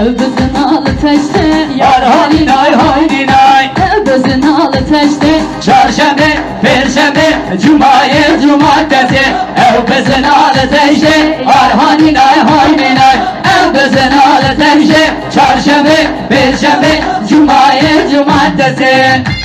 Elbizin alı teşte Yar haninay haninay Elbizin alı teşte Çarşembe, Perşembe, Cuma'ya, Cumartesi. Kızın alı tecde Arhaninay haninay Ev kızın alı tecde Çarşembe, Perşembe, Cuma'ya, Cumartesi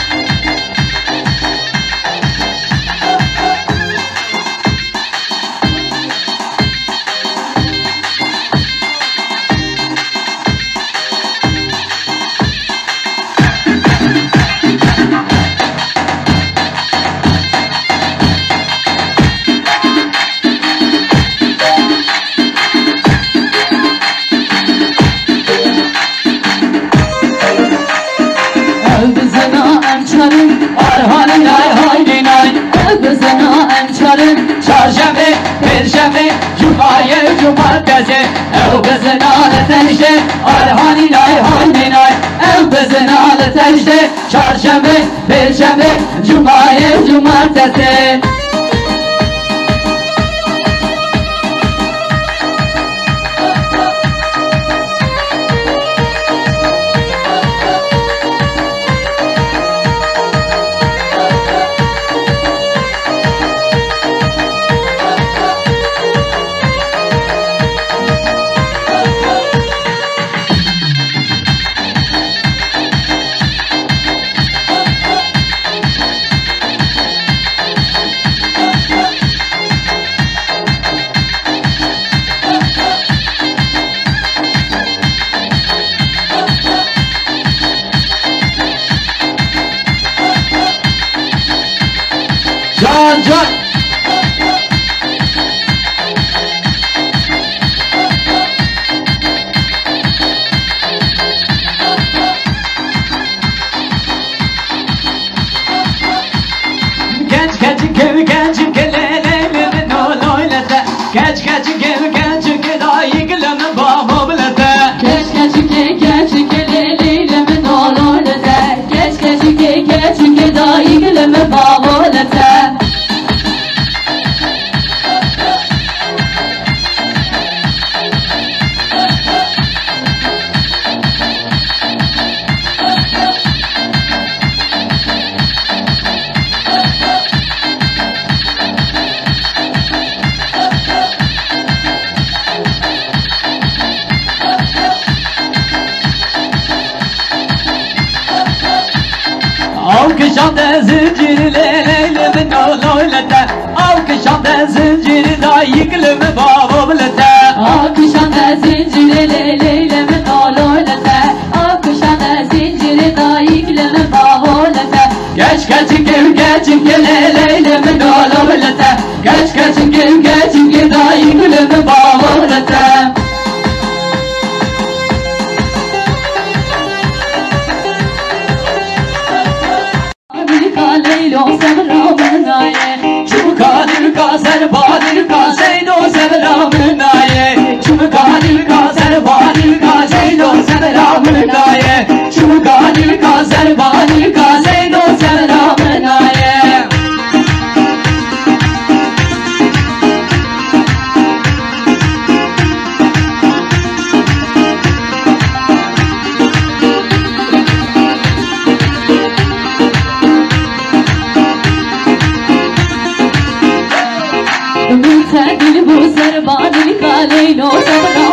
emçarım Çarşembe, Perşembe, Cuma'ya, Cumartesi. Ev kızın alı tecde Arhaninay haninay Ev kızın alı tecde Çarşembe, Perşembe, Cuma'ya, Cumartesi John John. Alkışanda zincirle leylemin oğlulete Alkışanda zincirle yıkılımı babulete Alkışanda zincirle leylemin oğlulete Alkışanda zincirle yıkılımı babulete Geç geçin kim geçin kim leylemin oğlulete Geç geçin kim geçin kim da yıkılımı babulete Azerbaycan'ı gazedo selamın ayem Bu sen dil bu serbanı kaleyno sabra